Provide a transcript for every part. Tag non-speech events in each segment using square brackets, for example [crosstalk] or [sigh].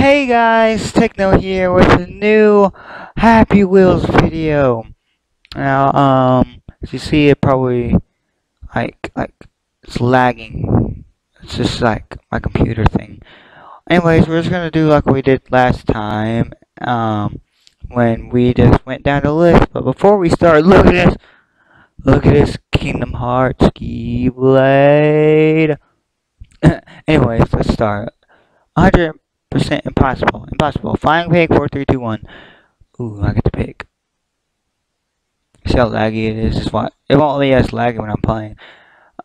Hey guys, Techno here with a new Happy Wheels video. Now, um, as you see, it probably like like it's lagging. It's just like my computer thing. Anyways, we're just gonna do like we did last time, um, when we just went down the list. But before we start, look at this. Look at this Kingdom Hearts Keyblade. [laughs] Anyways, let's start. 100 percent impossible. Impossible. Flying pig four three two one. Ooh, I get to pick. See how laggy it is? What it won't let us laggy when I'm playing.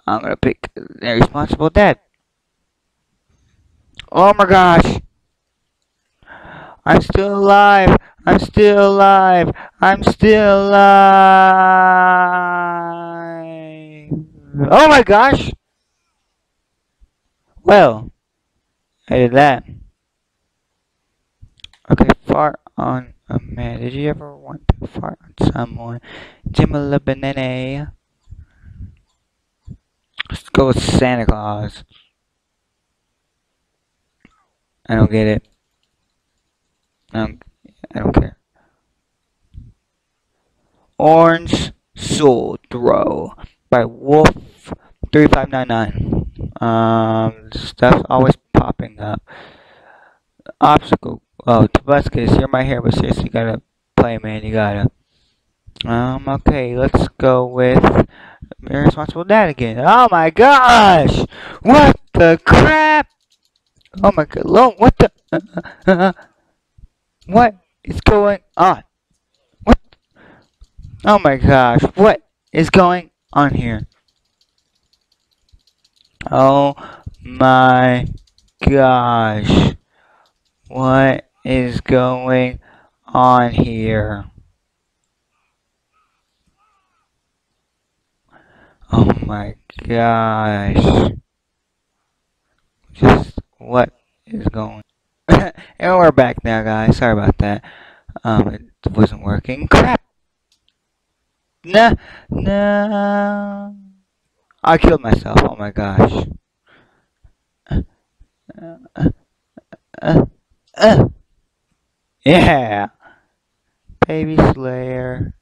I'm gonna pick irresponsible dad. Oh my gosh! I'm still alive. I'm still alive. I'm still alive. Oh my gosh! Well, I did that. Okay, fart on a man. Did you ever want to fart on someone? Jimala Banana. Let's go with Santa Claus. I don't get it. I don't, I don't care. Orange Soul Throw by Wolf 3599. Um, stuff's always popping up. Obstacle Oh, Tabuscus, you're my hero, seriously, you gotta play, man. You gotta. Um, okay, let's go with Irresponsible Dad again. Oh my gosh! What the crap? Oh my god, Lo, what the? Uh, uh, uh, what is going on? What? Oh my gosh, what is going on here? Oh my gosh. What is going on here? Oh my gosh. Just what is going [coughs] and we're back now guys. Sorry about that. Um it wasn't working. Crap! Nah nah I killed myself, oh my gosh. Uh, uh, uh, uh. Yeah. Baby Slayer.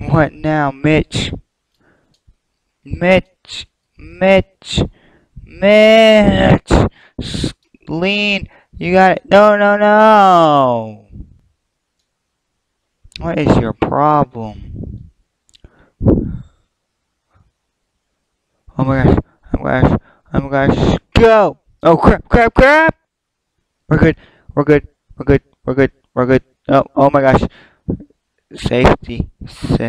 What now, Mitch? Mitch. Mitch. Mitch. Lean. You got it. No, no, no. What is your problem? Oh my gosh. Oh my gosh. Oh my gosh. Go. Oh crap, crap, crap. We're good. We're good. We're good. We're good. We're good. Oh, oh my gosh. Safety. Safe.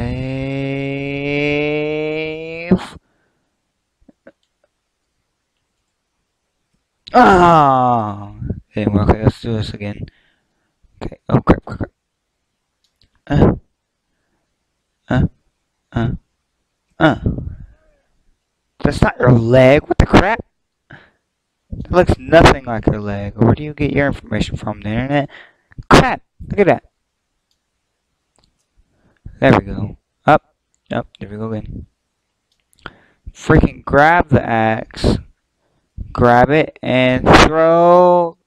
Ah. Okay, okay, let's do this again. Okay. Oh crap, crap, crap. Uh. Uh. Uh. Uh. That's not your leg. What the crap? It looks nothing like her leg. Where do you get your information from? The internet? Crap! Look at that. There we go. Up. Up. There we go again. Freaking grab the axe. Grab it and throw.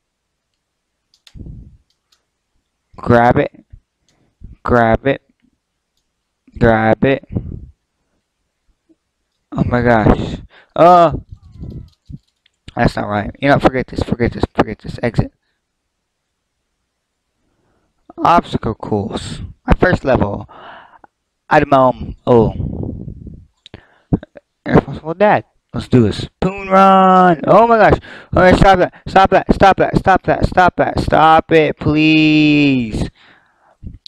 Grab it. Grab it. Grab it. Oh my gosh. Oh! That's not right. You know, forget this, forget this, forget this. Exit. Obstacle course. My first level. Item oh. Irresponsible dad. Let's do this. Poon run! Oh my gosh! Alright, stop that! Stop that! Stop that! Stop that! Stop that! Stop it, please!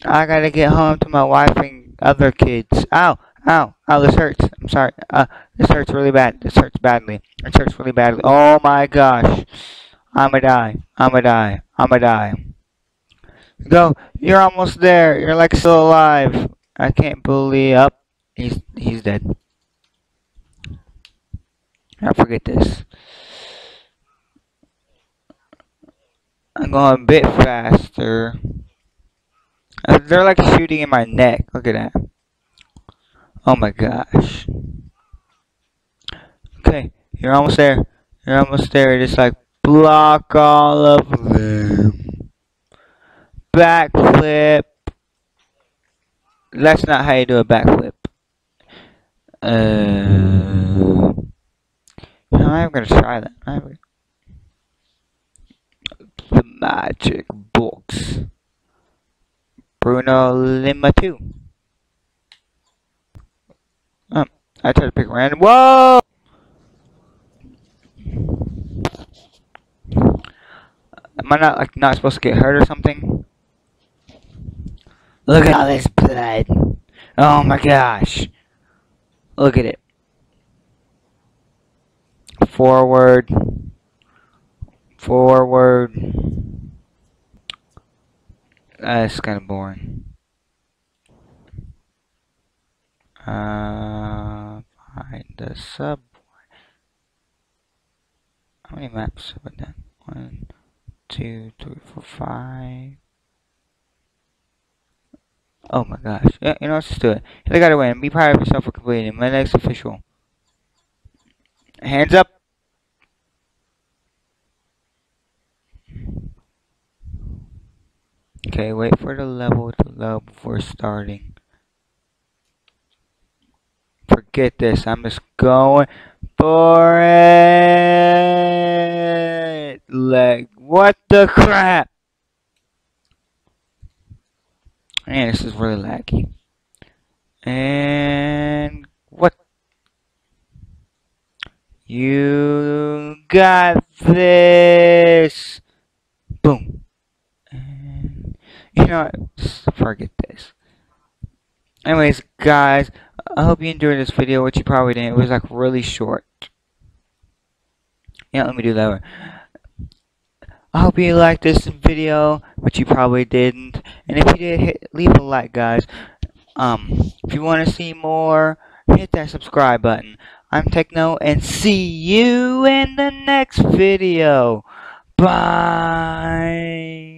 I gotta get home to my wife and other kids. Ow! Ow! Ow! This hurts. I'm sorry. Uh, this hurts really bad. This hurts badly. This hurts really badly. Oh my gosh! I'ma die. I'ma die. I'ma die. Go! You're almost there. You're like still alive. I can't believe. Up. He's he's dead. I forget this. I'm going a bit faster. They're like shooting in my neck. Look at that. Oh my gosh. You're almost there. You're almost there. Just like block all of them. Backflip. That's not how you do a backflip. Uh, I'm gonna try that. I'm the magic box. Bruno Lima 2. Um, I tried to pick random. Whoa! Am I not like not supposed to get hurt or something? Look at all this blood. Oh my gosh. Look at it. Forward. Forward. That's kind of boring. Uh, find the subway. How many maps have I done? One, two, three, four, five. Oh my gosh. Yeah, you know, let's just do it. I got to win. Be proud of yourself for completing my next official. Hands up. Okay, wait for the level to load before starting. Forget this. I'm just going for it. Like, what the crap? Man, this is really laggy. And what? You got this. Boom. And you know, forget this. Anyways, guys, I hope you enjoyed this video, which you probably didn't. It was like really short. Yeah, let me do that one. I hope you liked this video, which you probably didn't. And if you did, hit, leave a like, guys. Um, if you want to see more, hit that subscribe button. I'm Techno, and see you in the next video. Bye.